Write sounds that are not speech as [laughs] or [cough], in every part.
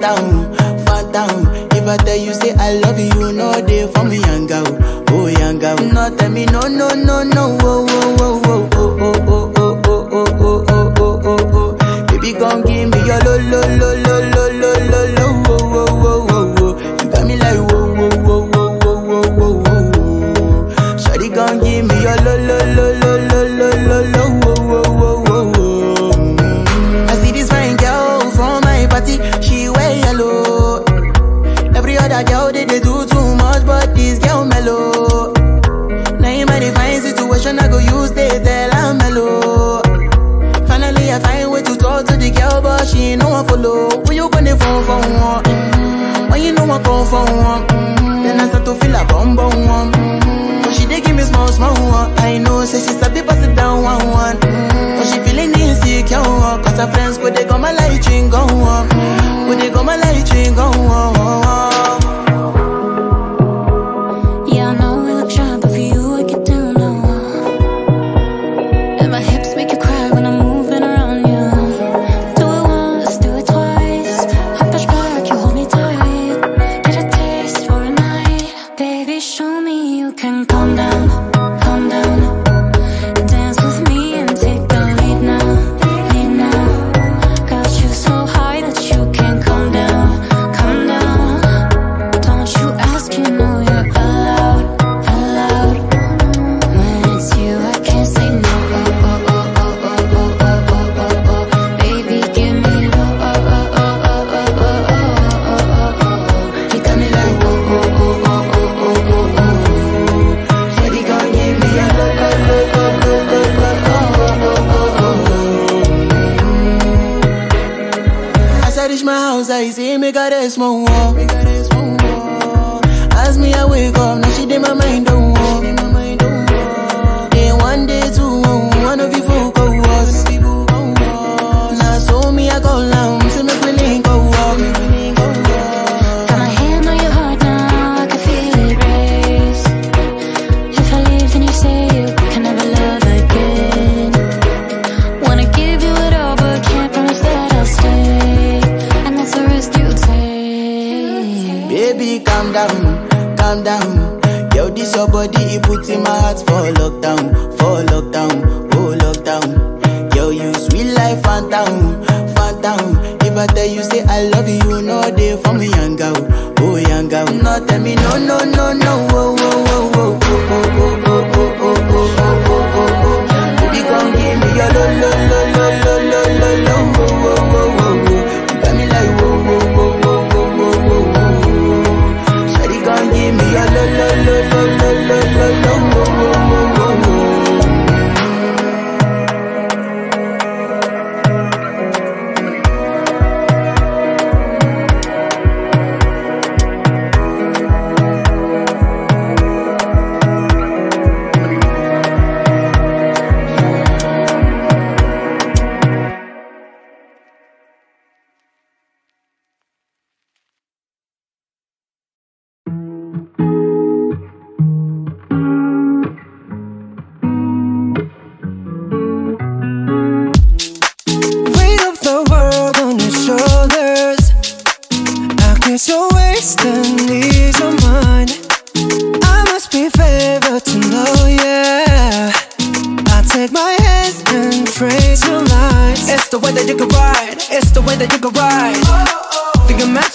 down, fat down. If I tell you say I love you, no day for me, young girl, oh young girl. No tell me no, no, no, no, oh. one. Mm-hmm. Then I start to feel a bum bum one. Mm-hmm. She dey give me small small one, I know say she sabi pass it down one one. Mm-hmm. She feeling insecure, cause her friends go dey come my life ring go. me you can calm down. replace my world. Fanta, Fanta. If I tell you say I love you, no they for me, young girl, oh young girl. not tell me no, no, no, no, oh, oh. oh.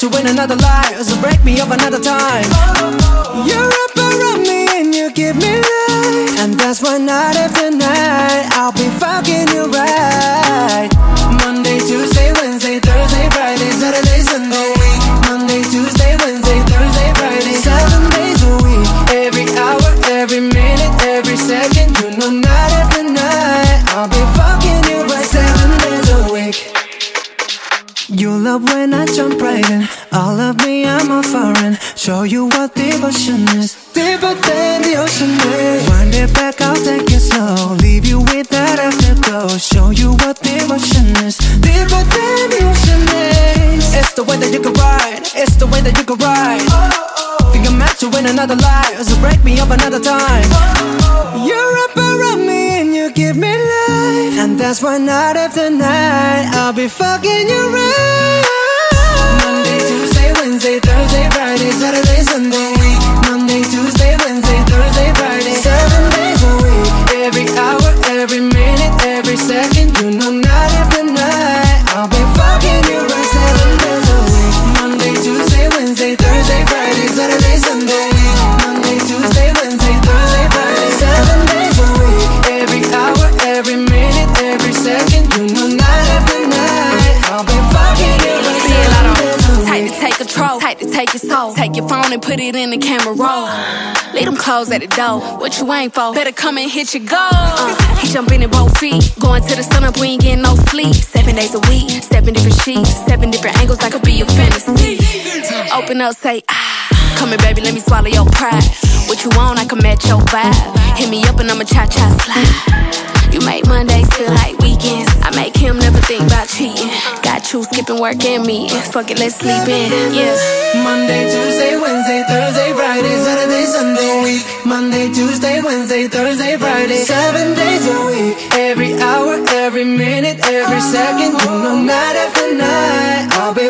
To win another life So break me up another time. You're up around me and you give me life And that's why night after night I'll be fucking you right. up when I jump right in. All of me, I'm a foreign. Show you what devotion is. Deeper than the ocean is. Wind it back, I'll take it slow. Leave you with that afterglow. Show you what devotion is. Deeper than the ocean is. It's the way that you can ride. It's the way that you can ride. Think I'm at you in another life. So break me up another time. You're up around me you give me life, and that's why night after night I'll be fucking you right. Monday, Tuesday, Wednesday, Thursday, Friday, Saturday, Sunday. Your soul. Take your phone and put it in the camera roll. Leave them clothes at the door. What you ain't for? Better come and hit your goal. Uh, he jumping in both feet, going to the sun up. We ain't getting no sleep. Seven days a week, seven different sheets, seven different angles. That could be your fantasy. Open up, say ah. Come here, baby, let me swallow your pride. What you want, I can match your vibe. Hit me up and I'ma cha cha slide. You make Mondays feel like weekends. I make him never think about cheating. Got you skipping work and me. Fuck it, let's sleep in. Yeah. Monday, Tuesday, Wednesday, Thursday, Friday, Saturday, Sunday, week. Monday, Tuesday, Wednesday, Thursday, Friday, seven days a week. Every hour, every minute, every oh. second, you know, night after night, I'll be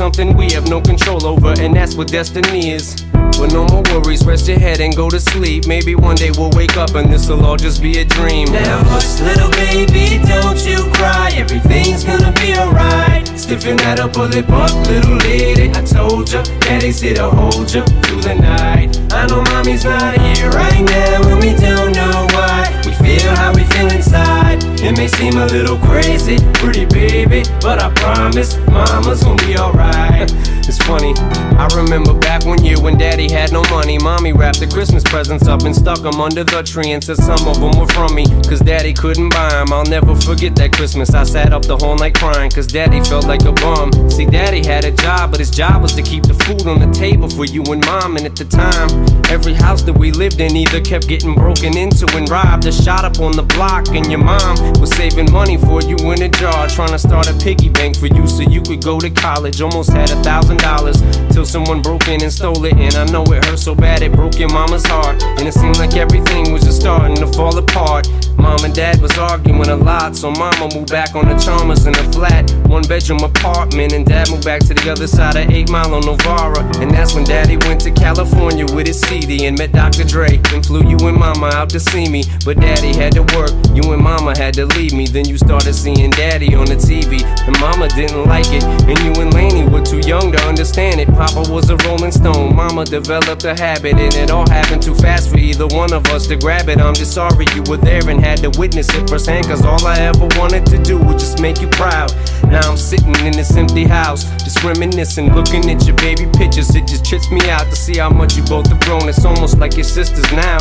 something we have no control over, and that's what destiny is. But no more worries, rest your head and go to sleep. Maybe one day we'll wake up and this'll all just be a dream. Now hush, little baby, don't you cry. Everything's gonna be alright. Stiffen that upper lip up, little lady. I told ya, daddy's here to hold ya through the night. I know mommy's not here right now, and we don't know why. We feel how we feel inside. It may seem a little crazy, pretty baby, but I promise mama's gonna be alright. [laughs] It's funny, I remember back one year when daddy had no money. Mommy wrapped the Christmas presents up and stuck them under the tree and said some of them were from me, cause daddy couldn't buy them. I'll never forget that Christmas. I sat up the whole night crying, cause daddy felt like a bum. See, daddy had a job, but his job was to keep the food on the table for you and mom. And at the time, every house that we lived in either kept getting broken into and robbed or shot up on the block. And your mom was saving money for you in a jar, trying to start a piggy bank for you so you could go to college. Almost had a thousand dollars till someone broke in and stole it. And I know it hurt so bad it broke your mama's heart. And it seemed like everything was just starting to fall apart. Mom and dad was arguing a lot, so mama moved back on the Chalmers in a flat, one bedroom apartment. And dad moved back to the other side of 8 Mile on Novara. And that's when daddy went to California with his CD and met Dr. Dre. And flew you and mama out to see me. But daddy had to work, you and mama had to leave me. Then you started seeing daddy on the TV, and mama didn't like it. And you and Lainie were too young to understand it. Papa was a rolling stone, mama developed a habit, and it all happened too fast for either one of us to grab it. I'm just sorry you were there and had had to witness it firsthand, cause all I ever wanted to do was just make you proud. Now I'm sitting in this empty house, just reminiscing, looking at your baby pictures. It just trips me out to see how much you both have grown. It's almost like your sisters now.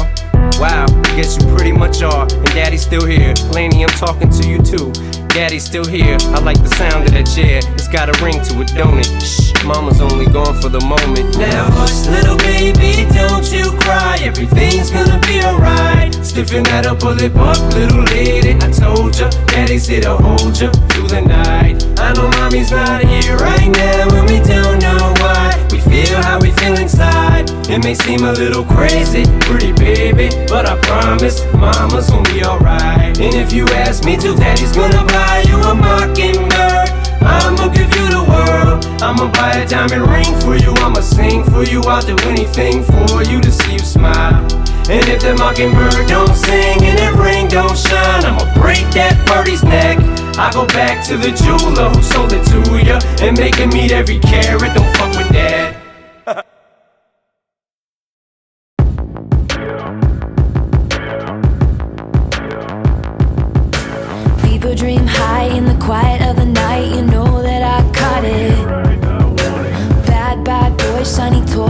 Wow, I guess you pretty much are, and daddy's still here. Lainie, I'm talking to you too. Daddy's still here. I like the sound of that chair. It's got a ring to it, don't it? Shh, mama's only gone for the moment. Now hush, little baby, don't you cry. Everything's gonna be alright. Stiffen that up, pull it up, little lady. I told ya, daddy's here to hold ya through the night. I know mommy's not here right now, and we It may seem a little crazy, pretty baby, but I promise mama's gonna be alright. And if you ask me to, daddy's gonna buy you a mockingbird. I'ma give you the world. I'ma buy a diamond ring for you. I'ma sing for you. I'll do anything for you to see you smile. And if the mockingbird don't sing and that ring don't shine, I'ma break that birdie's neck. I go back to the jeweler who sold it to ya and make him meet every carat. Don't fuck with that. your dream high in the quiet of the night. You know that I caught it. Bad, bad boy, shiny toy.